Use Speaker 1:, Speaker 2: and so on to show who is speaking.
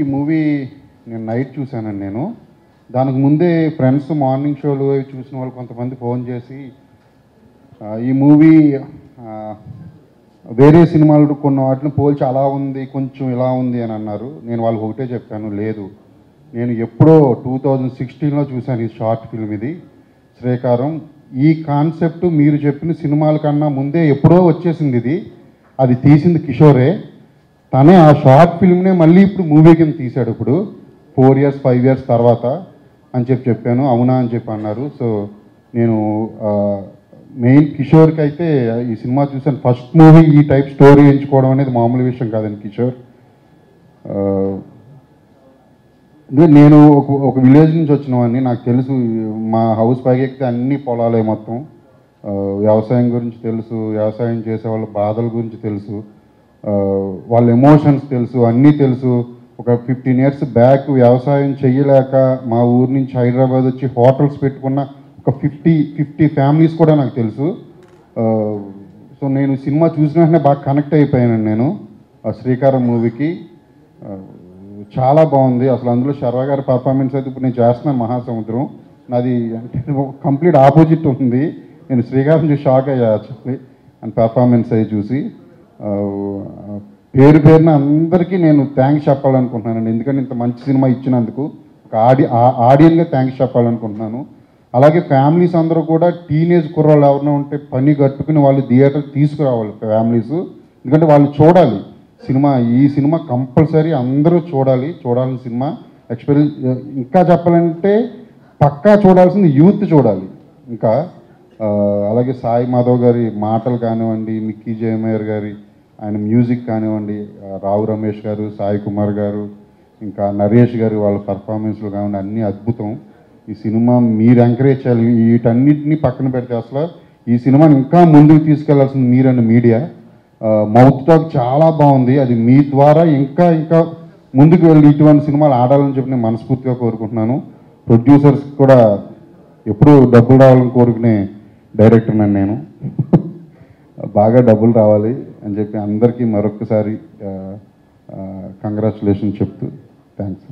Speaker 1: ఈ మూవీ నేను నైట్ చూశానండి నేను. దానికి ముందే ఫ్రెండ్స్ మార్నింగ్ షోలు అవి చూసిన వాళ్ళు కొంతమంది ఫోన్ చేసి ఈ మూవీ వేరే సినిమాలు కొన్ని వాటిని పోల్చి అలా ఉంది కొంచెం ఇలా ఉంది అని అన్నారు. నేను వాళ్ళకి ఒకటే చెప్పాను లేదు. నేను ఎప్పుడో టూ థౌజండ్ సిక్స్టీన్లో చూశాను ఈ షార్ట్ ఫిల్మ్ ఇది. శ్రీకారం ఈ కాన్సెప్ట్ మీరు చెప్పిన సినిమాల కన్నా ముందే ఎప్పుడో వచ్చేసింది ఇది. అది తీసింది కిషోరే. తనే ఆ షార్ట్ ఫిల్మ్నే మళ్ళీ ఇప్పుడు మూవీ కింద తీశాడు ఇప్పుడు. ఫోర్ ఇయర్స్ ఫైవ్ ఇయర్స్ తర్వాత అని చెప్పి చెప్పాను. అవునా అని చెప్పి అన్నారు. సో నేను మెయిన్ కిషోర్కి అయితే ఈ సినిమా చూసాను ఫస్ట్ మూవీ ఈ టైప్ స్టోరీ ఎంచుకోవడం అనేది మామూలు విషయం కాదండి కిషోర్. నేను ఒక ఒక విలేజ్ నుంచి వచ్చినవాడిని. నాకు తెలుసు మా హౌస్ పైకెక్కితే అన్ని పొలాలే మొత్తం. వ్యవసాయం గురించి తెలుసు వ్యవసాయం చేసే వాళ్ళ బాధల గురించి తెలుసు. వాళ్ళ ఎమోషన్స్ తెలుసు అన్నీ తెలుసు. ఒక ఫిఫ్టీన్ ఇయర్స్ బ్యాక్ వ్యవసాయం చేయలేక మా ఊరు నుంచి హైదరాబాద్ వచ్చి హోటల్స్ పెట్టుకున్న ఒక ఫిఫ్టీ ఫిఫ్టీ ఫ్యామిలీస్ కూడా నాకు తెలుసు. సో నేను సినిమా చూసిన వెంటనే బాగా కనెక్ట్ అయిపోయాను నేను ఆ శ్రీకారం మూవీకి. చాలా బాగుంది. అసలు అందులో శర్వ గారి పర్ఫార్మెన్స్ అయితే ఇప్పుడు నేను చేస్తున్నాను మహాసముద్రం. నాది అంటే కంప్లీట్ ఆపోజిట్ ఉంది. నేను శ్రీకారం చూసి షాక్ అయ్యా యాక్చువల్లీ. అండ్ పర్ఫార్మెన్స్ అయ్యి చూసి. పేరు పేరున అందరికీ నేను థ్యాంక్స్ చెప్పాలనుకుంటున్నానండి. ఎందుకంటే ఇంత మంచి సినిమా ఇచ్చినందుకు ఒక ఆడి ఆడియన్గా థ్యాంక్స్ చెప్పాలనుకుంటున్నాను. అలాగే ఫ్యామిలీస్ అందరూ కూడా టీనేజ్ కుర్రాళ్ళు ఎవరైనా ఉంటే పని కట్టుకుని వాళ్ళు థియేటర్ తీసుకురావాలి ఫ్యామిలీస్. ఎందుకంటే వాళ్ళు చూడాలి. సినిమా ఈ సినిమా కంపల్సరీ అందరూ చూడాలి చూడాల్సిన సినిమా. ఎక్స్పీరియన్స్ ఇంకా చెప్పాలంటే పక్కా చూడాల్సింది యూత్ చూడాలి. ఇంకా అలాగే సాయి మాధవ్ గారి మాటలు కానివ్వండి మిక్కీ జయమేర్ గారి ఆయన మ్యూజిక్ కానివ్వండి రావు రమేష్ గారు సాయి కుమార్ గారు ఇంకా నరేష్ గారు వాళ్ళ పర్ఫార్మెన్స్లు కానివ్వండి అన్నీ అద్భుతం. ఈ సినిమా మీరు ఎంకరేజ్ చేయాలి వీటన్నిటిని పక్కన పెడితే అసలు ఈ సినిమాని ఇంకా ముందుకు తీసుకెళ్ళాల్సింది మీరన్న మీడియా. మౌత్ టాక్ చాలా బాగుంది అది మీ ద్వారా ఇంకా ఇంకా ముందుకు వెళ్ళి ఇటువంటి సినిమాలు ఆడాలని చెప్పి నేను మనస్ఫూర్తిగా కోరుకుంటున్నాను. ప్రొడ్యూసర్స్ కూడా ఎప్పుడూ డబ్బులు రావాలని కోరుకునే డైరెక్టర్ నన్ను నేను. బాగా డబ్బులు రావాలి. అని చెప్పి అందరికీ మరొకసారి కంగ్రాచులేషన్ చెప్తూ థ్యాంక్స్